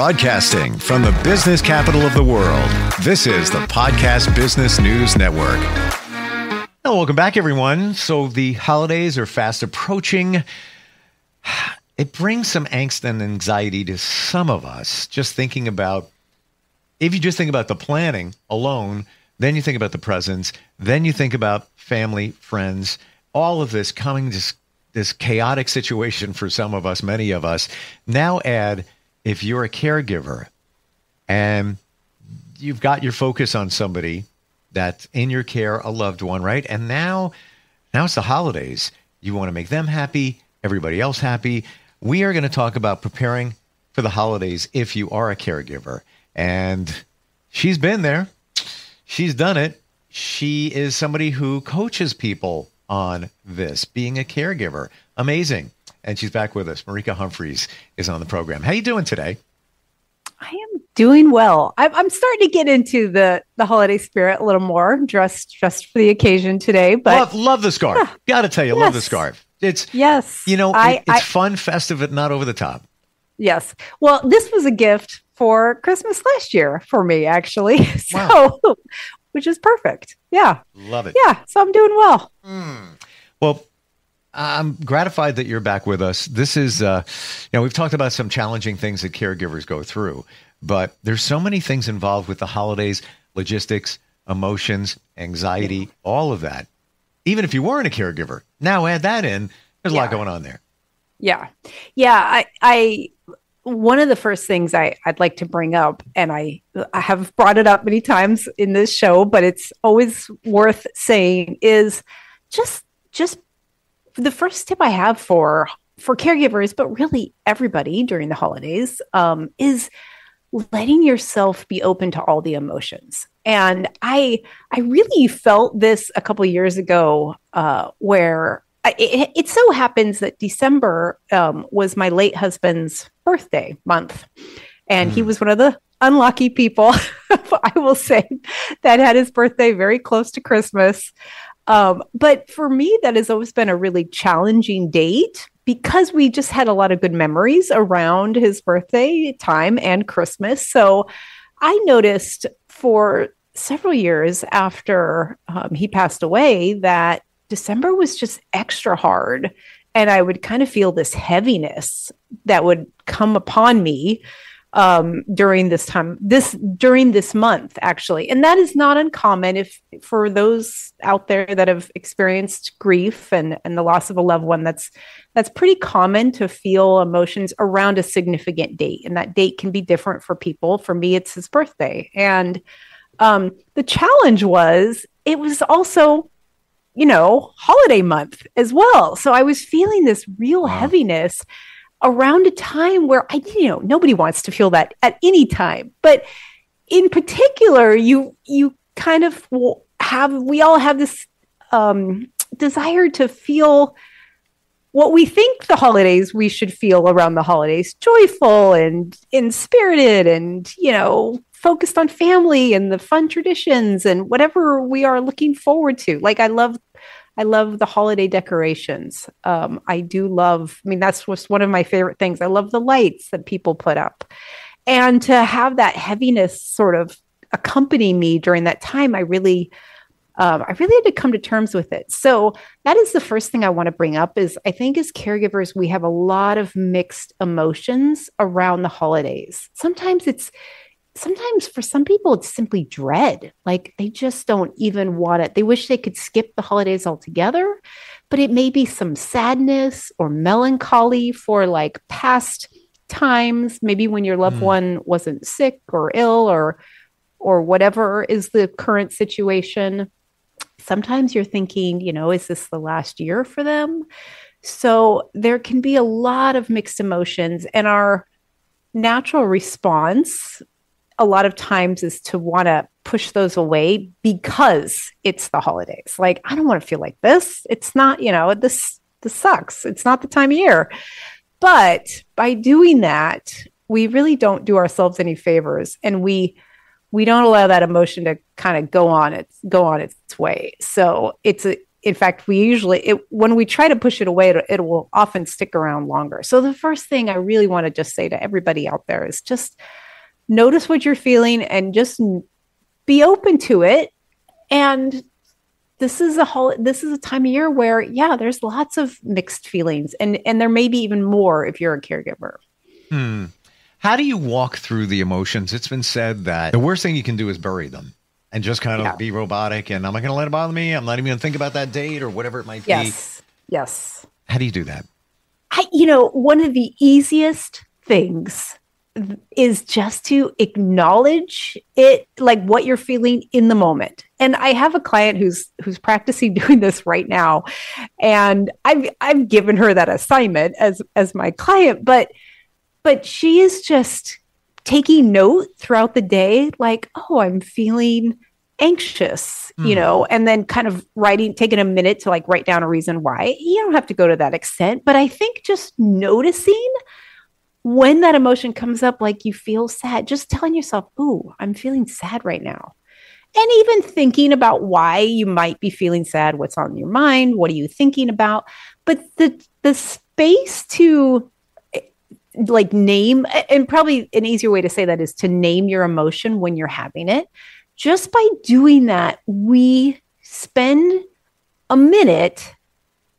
Broadcasting from the business capital of the world, this is the Podcast Business News Network. Hello, welcome back, everyone. So, the holidays are fast approaching. It brings some angst and anxiety to some of us just thinking about, if you just think about the planning alone, then you think about the presents, then you think about family, friends, all of this coming to this chaotic situation for some of us, many of us. Now add if you're a caregiver and you've got your focus on somebody that's in your care, a loved one, right? And now now it's the holidays. You want to make them happy, everybody else happy. We are going to talk about preparing for the holidays if you are a caregiver. And she's been there. She's done it. She is somebody who coaches people on this, being a caregiver. Amazing. And she's back with us. Marika Humphreys is on the program. How are you doing today? I am doing well. I'm, I'm starting to get into the the holiday spirit a little more, dressed just for the occasion today. But love, love the scarf. Yeah. Got to tell you, yes. love the scarf. It's yes, you know, I, it, it's I, fun, festive, but not over the top. Yes. Well, this was a gift for Christmas last year for me, actually. So, wow. which is perfect. Yeah. Love it. Yeah. So I'm doing well. Mm. Well, I'm gratified that you're back with us. This is, uh, you know, we've talked about some challenging things that caregivers go through, but there's so many things involved with the holidays, logistics, emotions, anxiety, all of that. Even if you weren't a caregiver, now add that in. There's yeah. a lot going on there. Yeah, yeah. I, I, one of the first things I, I'd like to bring up, and I, I have brought it up many times in this show, but it's always worth saying, is just, just the first tip I have for for caregivers, but really everybody during the holidays, um, is letting yourself be open to all the emotions. And I I really felt this a couple years ago, uh, where I, it, it, so happens that December um, was my late husband's birthday month, and mm. he was one of the unlucky people, I will say, that had his birthday very close to Christmas. Um, but for me, that has always been a really challenging date because we just had a lot of good memories around his birthday time and Christmas. So I noticed for several years after um, he passed away that December was just extra hard. And I would kind of feel this heaviness that would come upon me um, during this time this during this month actually. And that is not uncommon if for those out there that have experienced grief and and the loss of a loved one that's that's pretty common to feel emotions around a significant date. And that date can be different for people. For me it's his birthday. And um, the challenge was it was also you know holiday month as well. So i was feeling this real wow. heaviness around a time where I, you know, nobody wants to feel that at any time. But in particular, you you kind of have we all have this um, desire to feel what we think the holidays we should feel around the holidays joyful and inspirited and you know focused on family and the fun traditions and whatever we are looking forward to like i love I love the holiday decorations. Um, I do love, I mean, that's just one of my favorite things. I love the lights that people put up. And to have that heaviness sort of accompany me during that time, I really, um, I really had to come to terms with it. So that is the first thing I want to bring up is I think as caregivers, we have a lot of mixed emotions around the holidays. Sometimes it's sometimes for some people it's simply dread. Like they just don't even want it they wish they could skip the holidays altogether but it may be some sadness or melancholy for like past times. Maybe when your loved mm. one wasn't sick or ill or or whatever is the current situation. Sometimes you're thinking you know is this the last year for them? So there can be a lot of mixed emotions and our natural response a lot of times is to want to push those away because it's the holidays. Like, I don't want to feel like this. It's not, you know, this this sucks. It's not the time of year. But by doing that, we really don't do ourselves any favors and we we don't allow that emotion to kind of go on its go on its way. So it's a in fact, we usually, it, when we try to push it away, it, it will often stick around longer. So, the first thing I really want to just say to everybody out there is just notice what you're feeling and just be open to it. And this is a whole this is a time of year where yeah there's lots of mixed feelings and and there may be even more if you're a caregiver hmm. how do you walk through the emotions it's been said that the worst thing you can do is bury them and just kind of yeah. be robotic and I'm not going to let it bother me. I'm not even going to think about that date or whatever it might yes. be. Yes. Yes. How do you do that? I, you know, one of the easiest things is just to acknowledge it like what you're feeling in the moment and i have a client who's who's practicing doing this right now and i've i've given her that assignment as as my client but but she is just taking note throughout the day, like, oh, I'm feeling anxious, mm. you hmm. know, and then kind of writing, taking a minute to like write down a reason why. You don't have to go to that extent, but I think just noticing when that emotion comes up, like you feel sad, just telling yourself, ooh, I'm feeling sad right now. And even thinking about why you might be feeling sad, what's on your mind, what are you thinking about? But the the space to eh, like name and probably an easier way to say that is to name your emotion when you're having it just by doing that we spend a minute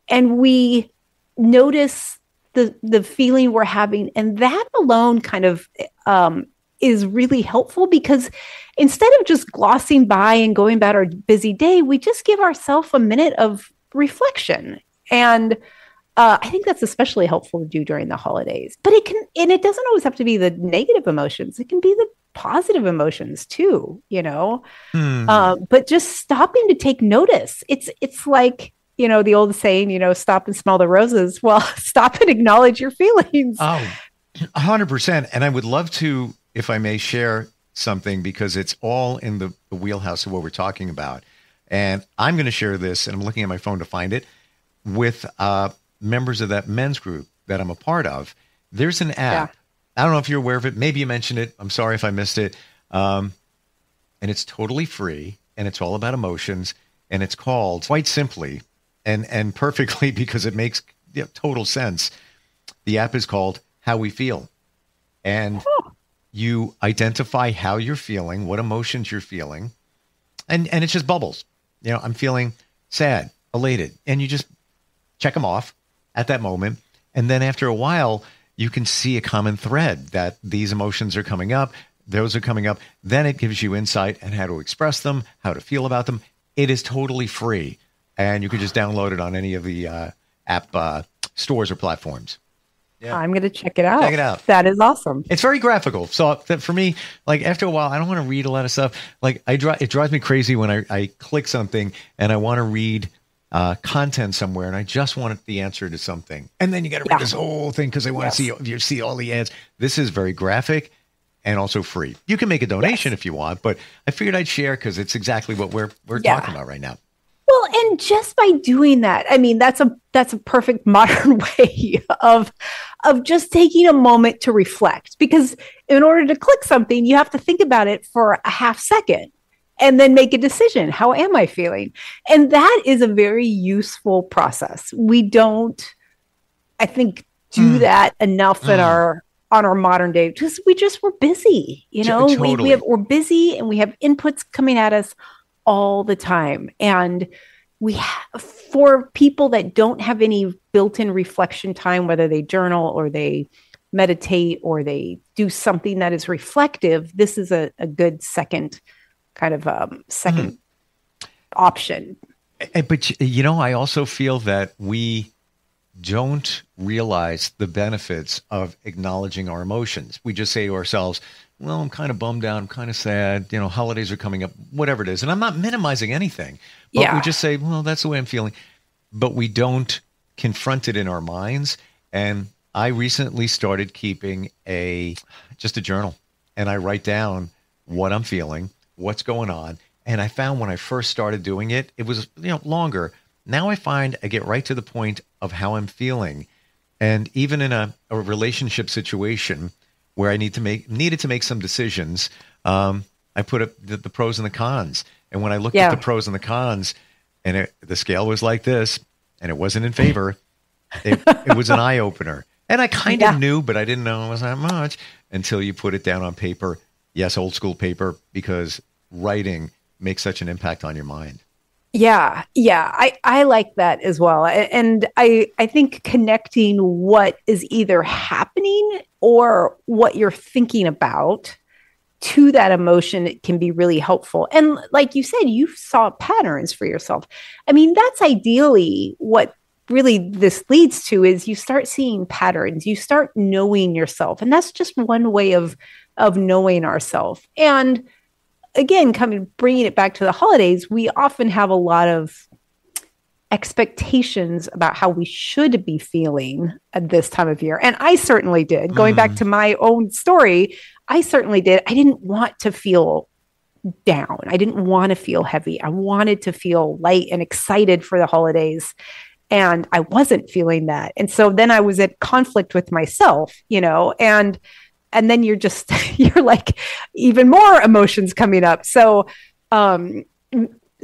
and we notice the the feeling we're having and that alone kind of um, is really helpful because instead of just glossing by and going about our busy day we just give ourselves a minute of reflection and uh, I think that's especially helpful to do during the holidays. But it can, and it doesn't always have to be the negative emotions. It can be the positive emotions too. You know, hmm. uh, but just stopping to take notice. It's it's like you know the old saying, you know, stop and smell the roses. Well, stop and acknowledge your feelings. Oh, 100%. And I would love to, if I may, share something because it's all in the, the wheelhouse of what we're talking about. And I'm going to share this, and I'm looking at my phone to find it with uh, members of that men's group that I'm a part of, there's an app. Yeah. I don't know if you're aware of it. Maybe you mentioned it. I'm sorry if I missed it. Um, and it's totally free and it's all about emotions. And it's called quite simply and, and perfectly because it makes you know, total sense. The app is called How We Feel. And oh. you identify how you're feeling, what emotions you're feeling. And, and it's just bubbles. You know, I'm feeling sad, elated. And you just check them off at that moment. And then after a while, you can see a common thread that these emotions are coming up, those are coming up. Then it gives you insight and how to express them, how to feel about them. It is totally free, and you can just download it on any of the uh, app uh, stores or platforms. Yeah. I'm going to check it out. Check it out. That is awesome. It's very graphical. So for me, like after a while, I don't want to read a lot of stuff. Like I, it drives me crazy when I, I click something and I want to read uh, content somewhere and I just want the answer to something. And then you got to read yeah. this whole thing because I want to yes. see you see all the ads. This is very graphic and also free. You can make a donation yes. if you want, but I figured I'd share because it's exactly what we're we're yeah. talking about right now. Well, and just by doing that, I mean that's a that's a perfect modern way of of just taking a moment to reflect because in order to click something, you have to think about it for a half second and then make a decision. How am I feeling? And that is a very useful process. We don't, I think, do mm. that enough mm. in our on our modern day because we just we're busy. You know, totally. we, we have we're busy and we have inputs coming at us all the time. And we have for people that don't have any built-in reflection time, whether they journal or they meditate or they do something that is reflective, this is a, a good second kind of um, second mm. option. But you know, I also feel that we don't realize the benefits of acknowledging our emotions. We just say to ourselves, well, I'm kind of bummed out. I'm kind of sad. You know, holidays are coming up, whatever it is. And I'm not minimizing anything, but yeah. we just say, well, that's the way I'm feeling. But we don't confront it in our minds. And I recently started keeping a just a journal and I write down what I'm feeling what's going on. And I found when I first started doing it, it was you know longer. Now I find I get right to the point of how I'm feeling. And even in a, a relationship situation where I need to make needed to make some decisions, um, I put up the, the, pros and the cons. And when I looked yeah. at the pros and the cons, and it, the scale was like this, and it wasn't in favor. It, it was an eye opener. And I kind of yeah. knew, but I didn't know it was that much until you put it down on paper. Yes, old school paper, because writing makes such an impact on your mind. Yeah, yeah, I, I like that as well. And I, I think connecting what is either happening or what you're thinking about to that emotion it can be really helpful. And like you said, you saw patterns for yourself. I mean, that's ideally what really this leads to is you start seeing patterns, you start knowing yourself. And that's just one way of of knowing ourselves. And again, coming bringing it back to the holidays, we often have a lot of expectations about how we should be feeling at this time of year. And I certainly did. Going mm. back to my own story, I certainly did. I didn't want to feel down. I didn't want to feel heavy. I wanted to feel light and excited for the holidays. And I wasn't feeling that. And so then I was at conflict with myself, you know, and and then you're just you're like even more emotions coming up. So um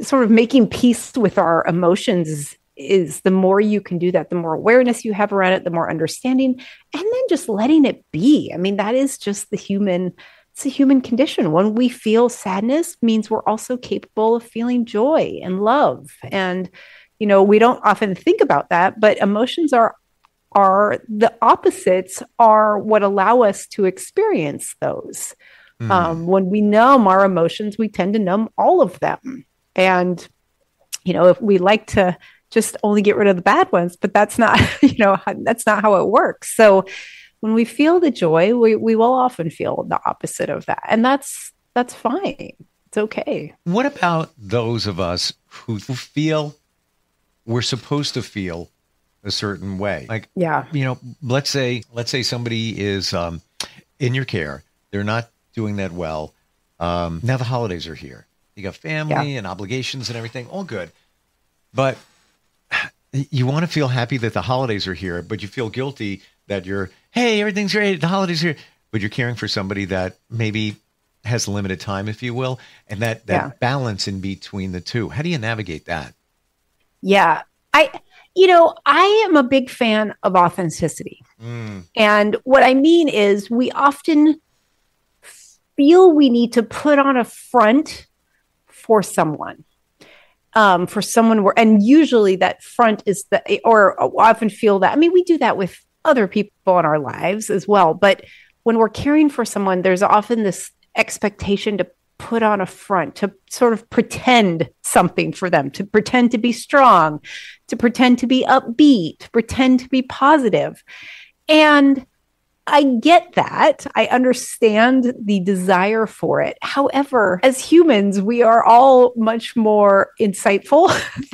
sort of making peace with our emotions is, is the more you can do that the more awareness you have around it the more understanding and then just letting it be. I mean that is just the human it's a human condition. When we feel sadness means we're also capable of feeling joy and love. And you know we don't often think about that but emotions are are the opposites are what allow us to experience those. Mm. Um, when we numb our emotions, we tend to numb all of them. And, you know, if we like to just only get rid of the bad ones, but that's not, you know, that's not how it works. So when we feel the joy, we, we will often feel the opposite of that. And that's, that's fine. It's okay. What about those of us who feel we're supposed to feel a certain way. Like, yeah, you know, let's say let's say somebody is um, in your care, they're not doing that well. Um, now the holidays are here. You got family yeah. and obligations and everything, all good, but you want to feel happy that the holidays are here, but you feel guilty that you're, hey, everything's great, the holidays are here, but you're caring for somebody that maybe has limited time, if you will, and that that yeah. balance in between the two. How do you navigate that? Yeah, I you know, I am a big fan of authenticity. Mm. And what I mean is, we often feel we need to put on a front for someone. Um, for someone where, and usually that front is the, or often feel that. I mean, we do that with other people in our lives as well. But when we're caring for someone, there's often this expectation to put on a front, to sort of pretend something for them, to pretend to be strong, to pretend to be upbeat, to pretend to be positive. And I get that. I understand the desire for it. However, as humans, we are all much more insightful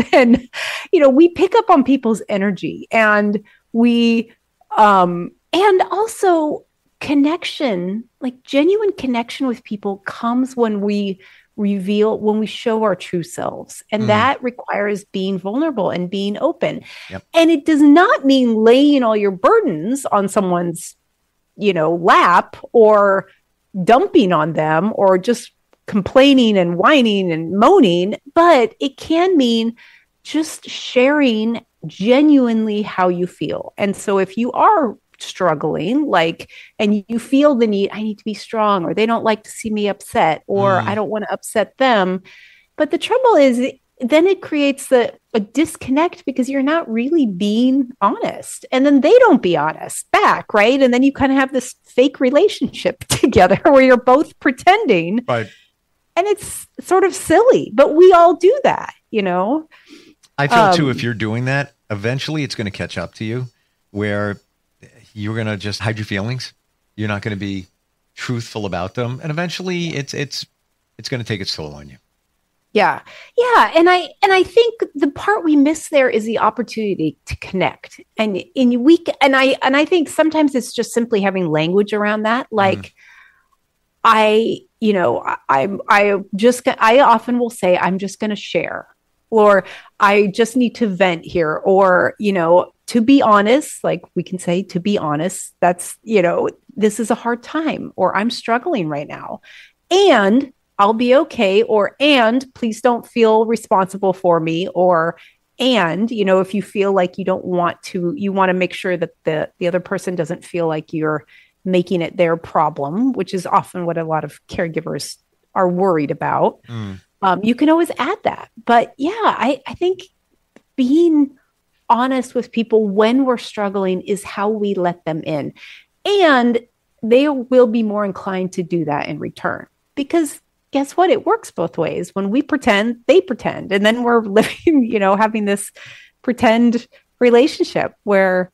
than, you know, we pick up on people's energy and we, um, and also connection, like genuine connection with people comes when we reveal when we show our true selves and mm. that requires being vulnerable and being open yep. and it does not mean laying all your burdens on someone's you know lap or dumping on them or just complaining and whining and moaning but it can mean just sharing genuinely how you feel and so if you are struggling like and you feel the need i need to be strong or they don't like to see me upset or mm. i don't want to upset them. But the trouble is then it creates the, a disconnect because you're not really being honest and then they don't be honest back right? And then you kind of have this fake relationship together where you're both pretending. Right. And it's sort of silly but we all do that you know? I feel um, too if you're doing that eventually it's going to catch up to you where you're going to just hide your feelings. You're not going to be truthful about them, and eventually, it's it's it's going to take its toll on you. Yeah, yeah, and I and I think the part we miss there is the opportunity to connect, and in week, and I and I think sometimes it's just simply having language around that, mm-hmm. like. Mm. I, you know, I, I, I just, I often will say, I'm just going to share or I just need to vent here, or, you know, to be honest, like we can say, to be honest, that's, you know, this is a hard time, or I'm struggling right now. And I'll be okay, or and please don't feel responsible for me, or and you know if you feel like you don't want to you want to make sure that the the other person doesn't feel like you're making it their problem which is often what a lot of caregivers are worried about mm. um, you can always add that but yeah I, I think being honest with people when we're struggling is how we let them in and they will be more inclined to do that in return because guess what? It works both ways. When we pretend, they pretend. And then we're living, you know, having this pretend relationship where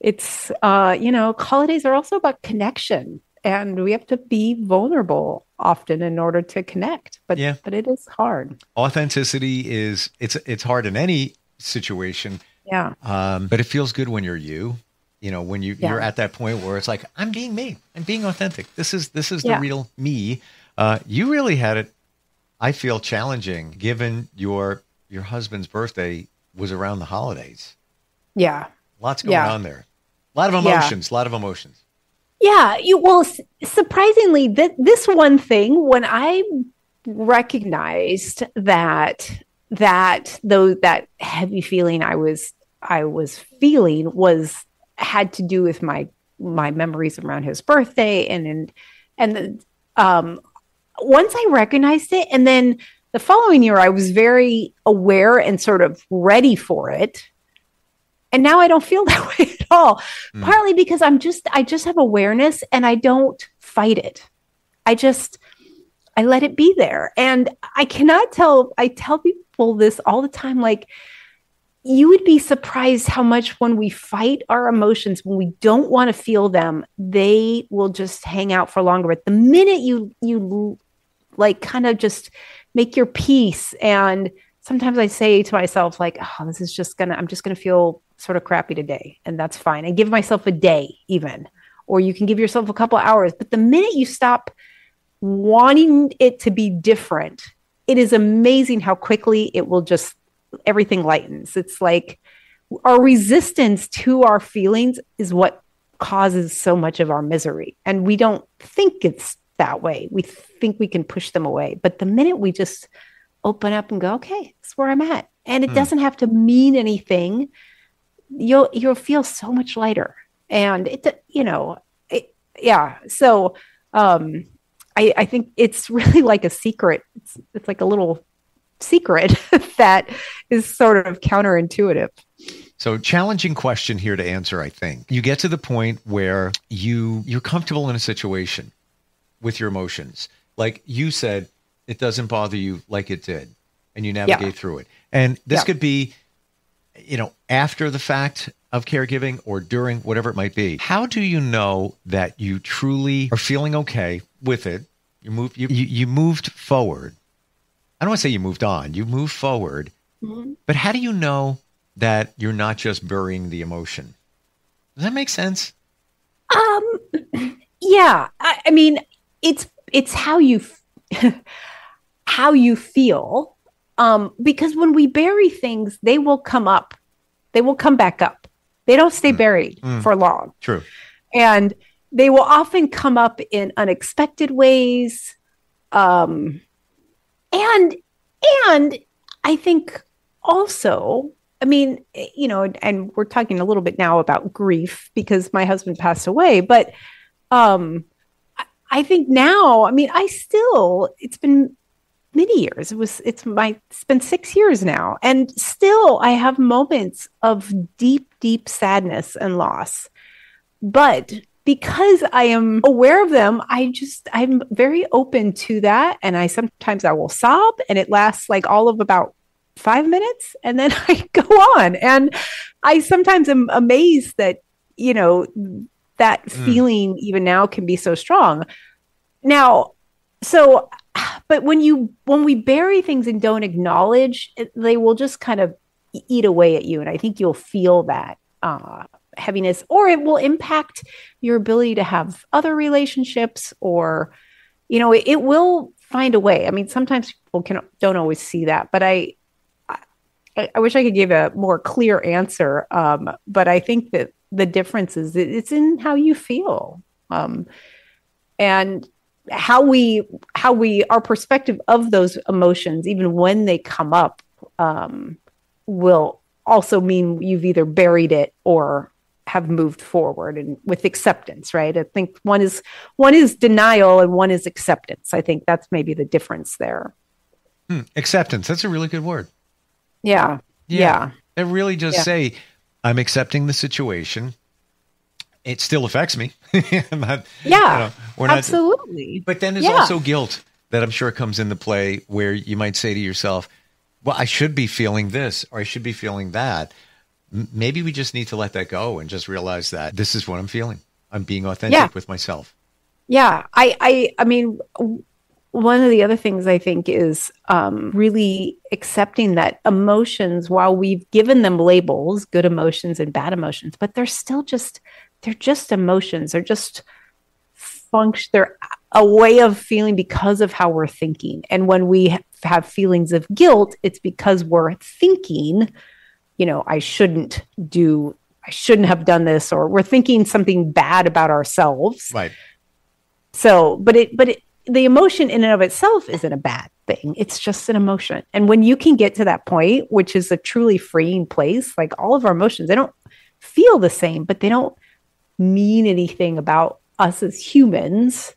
it's, uh, you know, holidays are also about connection and we have to be vulnerable often in order to connect but yeah. but it is hard authenticity is it's it's hard in any situation yeah um but it feels good when you're you you know when you yeah. you're at that point where it's like i'm being me i'm being authentic this is this is the yeah. real me uh, you really had it, I feel, challenging given your your husband's birthday was around the holidays. Yeah. Lots going yeah. on there. A lot of emotions, a lot of emotions. Yeah, you well surprisingly that this one thing when I recognized that that though that heavy feeling I was I was feeling was had to do with my my memories around his birthday and and and the, um once I recognized it, and then the following year, I was very aware and sort of ready for it. And now I don't feel that way at all. Mm. Partly because I'm just, I just have awareness and I don't fight it. I just, I let it be there. And I cannot tell, I tell people this all the time like, you would be surprised how much when we fight our emotions when we don't want to feel them they will just hang out for longer. But the minute you you like kind of just make your peace and sometimes i say to myself like oh this is just gonna i'm just gonna feel sort of crappy today and that's fine. And give myself a day even or you can give yourself a couple hours but the minute you stop wanting it to be different it is amazing how quickly it will just everything lightens it's like our resistance to our feelings is what causes so much of our misery and we don't think it's that way. We think we can push them away. But the minute we just open up and go, okay, that's where I'm at. And it mm. doesn't have to mean anything. You'll you'll feel so much lighter. And it you know, it, yeah. So um I, I think it's really like a secret. It's it's like a little secret that is sort of counterintuitive. So challenging question here to answer, I think. You get to the point where you you're comfortable in a situation with your emotions. Like you said, it doesn't bother you like it did, and you navigate yeah. through it. And this yeah. could be, you know, after the fact of caregiving or during whatever it might be. How do you know that you truly are feeling okay with it? You moved. you you, you moved forward. I don't want to say you moved on. You moved forward. Mm-hmm. But how do you know that you're not just burying the emotion? Does that make sense? Um yeah, I, I mean, it's it's how you how you feel um, because when we bury things they will come up they will come back up they don't stay mm. buried mm. for long true and they will often come up in unexpected ways um, and and i think also i mean you know and we're talking a little bit now about grief because my husband passed away but um I think now, I mean, I still, it's been many years. It was, it's my, it's been six years now. And still, I have moments of deep, deep sadness and loss. But because I am aware of them, I just, I'm very open to that. And I sometimes I will sob and it lasts like all of about five minutes and then I go on. And I sometimes am amazed that, you know, that mm. feeling even now can be so strong. Now, so but when you when we bury things and don't acknowledge, they will just kind of eat away at you, and I think you'll feel that uh, heaviness, or it will impact your ability to have other relationships, or you know, it, it will find a way. I mean, sometimes people can don't always see that, but I I, wish I could give a more clear answer. Um, but I think that the difference is it's in how you feel. Um, and how we how we our perspective of those emotions even when they come up um, will also mean you've either buried it or have moved forward and with acceptance right? I think one is one is denial and one is acceptance. I think that's maybe the difference there. Hmm. acceptance. That's a really good word. Yeah yeah, yeah. it really just yeah. say i'm accepting the situation. It still affects me. Not, yeah you know, absolutely not, but then there's yeah. also guilt that i'm sure comes into play where you might say to yourself well i should be feeling this or i should be feeling that maybe we just need to let that go and just realize that this is what I'm feeling. I'm being authentic yeah. with myself. Yeah, I, I, I mean, one of the other things I think is um, really accepting that emotions, while we've given them labels, good emotions and bad emotions, but they're still just they're just emotions. They're just function. They're a way of feeling because of how we're thinking. And when we have feelings of guilt, it's because we're thinking you know, I shouldn't do, I shouldn't have done this, or we're thinking something bad about ourselves. Right. So, but it, but it, the emotion in and of itself isn't a bad thing. It's just an emotion. And when you can get to that point, which is a truly freeing place, like all of our emotions, they don't feel the same, but they don't mean anything about us as humans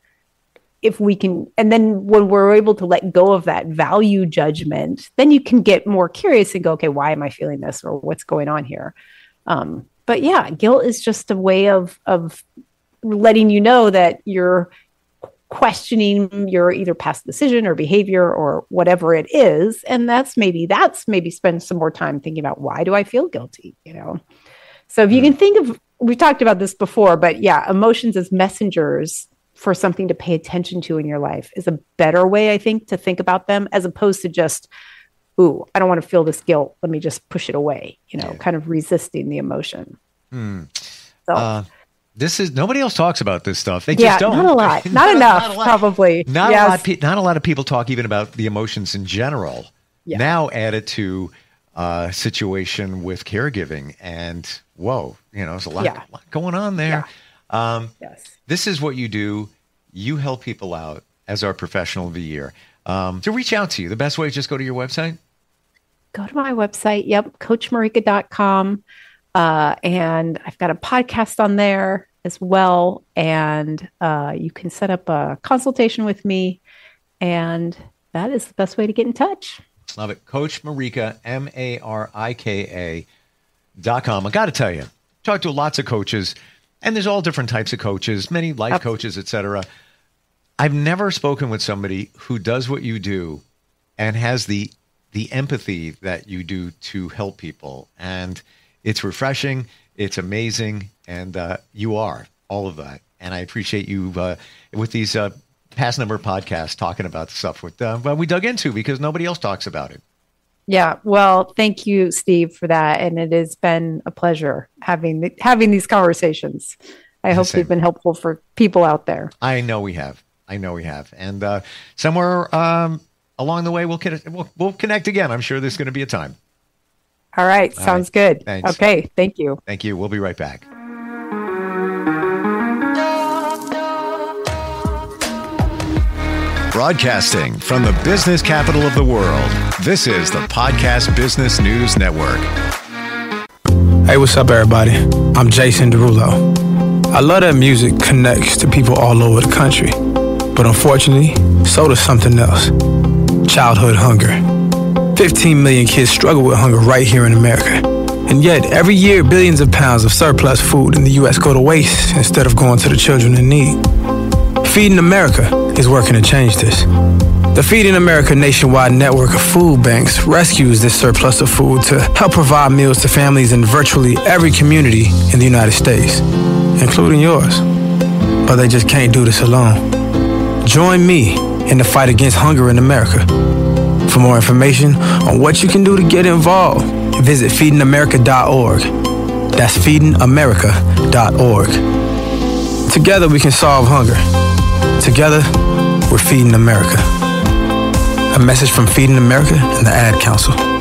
if we can and then when we're able to let go of that value judgment then you can get more curious and go okay why am i feeling this or what's going on here? Um, but yeah guilt is just a way of of letting you know that you're questioning your either past decision or behavior or whatever it is. And that's maybe that's maybe spend some more time thinking about why do i feel guilty you know? So if you hmm. can think of we've talked about this before but yeah emotions as messengers for something to pay attention to in your life is a better way, I think, to think about them as opposed to just, ooh, I don't want to feel this guilt. Let me just push it away, you know, yeah. kind of resisting the emotion. Hmm. So, uh, this is nobody else talks about this stuff. They yeah, just don't. Not a lot. Not, not enough, not lot. probably. Not yes. a lot. Pe- not a lot of people talk even about the emotions in general. Yeah. Now added to a uh, situation with caregiving, and whoa, you know, there's a lot, yeah. lot going on there. Um, yes this is what you do. You help people out as our professional of the year. Um, to reach out to you, the best way is just go to your website. Go to my website. Yep, coachmarika.com. Uh, and I've got a podcast on there as well. And uh, you can set up a consultation with me. And that is the best way to get in touch. Love it. Coach Marika, M A R I K A dot com. I got to tell you, talk to lots of coaches and there's all different types of coaches, many life coaches, etc. I've never spoken with somebody who does what you do and has the the empathy that you do to help people, and it's refreshing, it's amazing, and uh, you are all of that. And I appreciate you uh, with these uh, past number of podcasts talking about stuff with uh, well, we dug into because nobody else talks about it. Yeah, well, thank you, Steve, for that, and it has been a pleasure having having these conversations. I hope they've been helpful for people out there. I know we have. I know we have, and uh, somewhere um, along the way, we'll, we'll we'll connect again. I'm sure there's going to be a time. All right, sounds right. good. Thanks. Okay, thank you. Thank you. We'll be right back. Broadcasting from the business capital of the world, this is the Podcast Business News Network. Hey, what's up, everybody? I'm Jason Derulo. I love that music connects to people all over the country. But unfortunately, so does something else childhood hunger. 15 million kids struggle with hunger right here in America. And yet, every year, billions of pounds of surplus food in the U.S. go to waste instead of going to the children in need. Feeding America is working to change this. The Feeding America nationwide network of food banks rescues this surplus of food to help provide meals to families in virtually every community in the United States, including yours. But they just can't do this alone. Join me in the fight against hunger in America. For more information on what you can do to get involved, visit feedingamerica.org. That's feedingamerica.org. Together we can solve hunger. Together, we're feeding America. A message from Feeding America and the Ad Council.